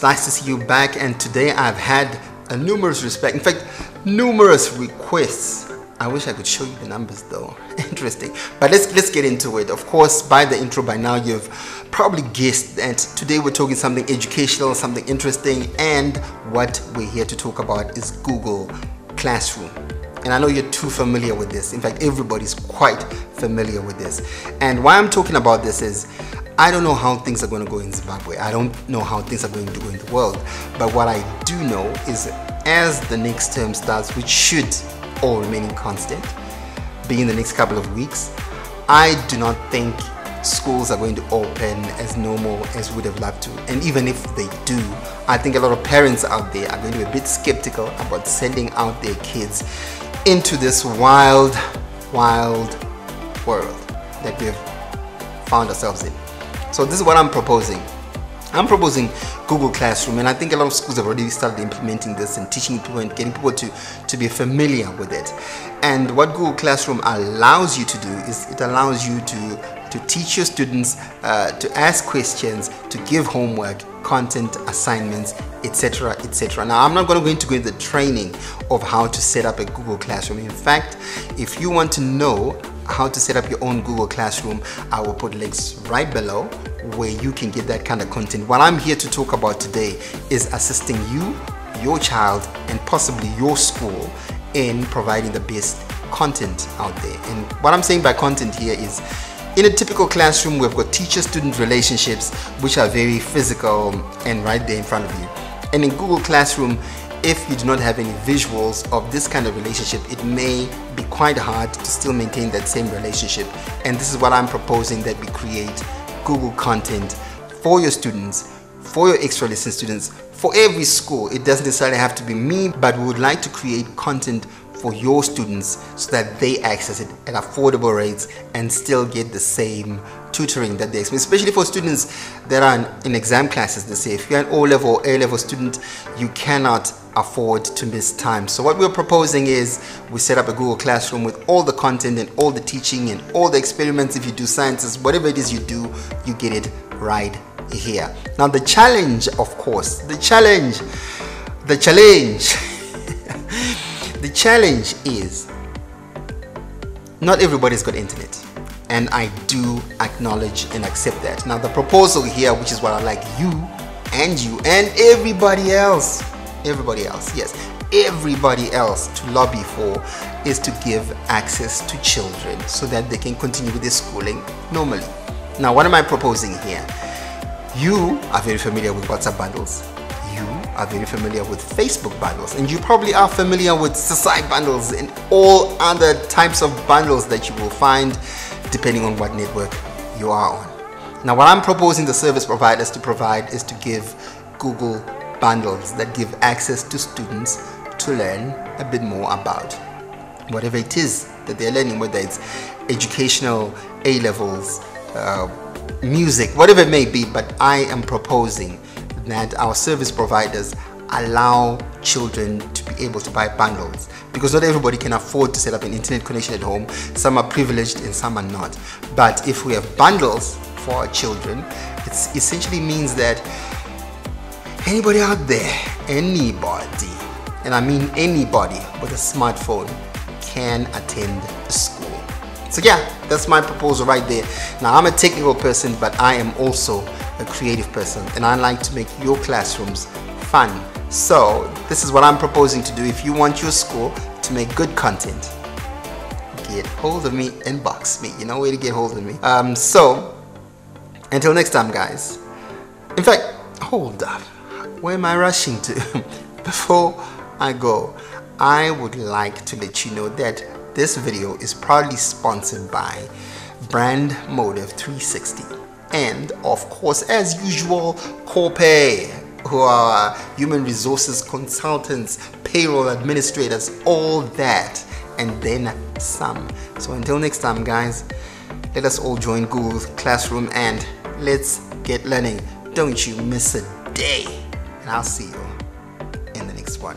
It's nice to see you back and today I've had a numerous respect, in fact, numerous requests. I wish I could show you the numbers though. Interesting. But let's let's get into it. Of course, by the intro by now you've probably guessed that today we're talking something educational, something interesting, and what we're here to talk about is Google Classroom. And I know you're too familiar with this. In fact, everybody's quite familiar with this. And why I'm talking about this is I don't know how things are going to go in Zimbabwe. I don't know how things are going to go in the world. But what I do know is as the next term starts, which should all remain constant, be in the next couple of weeks, I do not think schools are going to open as normal as we would have loved to. And even if they do, I think a lot of parents out there are going to be a bit skeptical about sending out their kids into this wild, wild world that we have found ourselves in. So this is what I'm proposing. I'm proposing Google Classroom and I think a lot of schools have already started implementing this and teaching people and getting people to, to be familiar with it. And what Google Classroom allows you to do is it allows you to, to teach your students, uh, to ask questions, to give homework, content, assignments, etc. etc. Now I'm not going to go into the training of how to set up a Google Classroom. In fact, if you want to know how to set up your own Google Classroom, I will put links right below where you can get that kind of content. What I'm here to talk about today is assisting you, your child, and possibly your school in providing the best content out there. And what I'm saying by content here is in a typical classroom, we've got teacher-student relationships, which are very physical and right there in front of you. And in Google Classroom, if you do not have any visuals of this kind of relationship, it may be quite hard to still maintain that same relationship. And this is what I'm proposing that we create Google content for your students, for your extra lesson students, for every school. It doesn't necessarily have to be me, but we would like to create content for your students so that they access it at affordable rates and still get the same tutoring that they expect, especially for students that are in exam classes. They say if you're an O-level or A-level student, you cannot afford to miss time. So what we're proposing is we set up a Google Classroom with all the content and all the teaching and all the experiments. If you do sciences, whatever it is you do, you get it right here. Now the challenge, of course, the challenge, the challenge, the challenge is not everybody's got internet and I do acknowledge and accept that. Now the proposal here, which is what I like you and you and everybody else, everybody else, yes, everybody else to lobby for is to give access to children so that they can continue with their schooling normally. Now what am I proposing here? You are very familiar with WhatsApp bundles. Are very familiar with Facebook bundles and you probably are familiar with Sasai bundles and all other types of bundles that you will find depending on what network you are on. Now what I'm proposing the service providers to provide is to give Google bundles that give access to students to learn a bit more about whatever it is that they're learning, whether it's educational, A-levels, uh, music, whatever it may be, but I am proposing that our service providers allow children to be able to buy bundles because not everybody can afford to set up an internet connection at home. Some are privileged and some are not. But if we have bundles for our children, it essentially means that anybody out there, anybody, and I mean anybody with a smartphone can attend school. So yeah, that's my proposal right there. Now I'm a technical person, but I am also a creative person and I like to make your classrooms fun so this is what I'm proposing to do. If you want your school to make good content, get hold of me, inbox me. You know where to get hold of me. Um, so until next time, guys. In fact, hold up. Where am I rushing to? Before I go, I would like to let you know that this video is proudly sponsored by Brand Motive 360 and of course as usual Corpay who are human resources consultants, payroll administrators, all that, and then some. So until next time, guys, let us all join Google Classroom and let's get learning. Don't you miss a day. And I'll see you in the next one.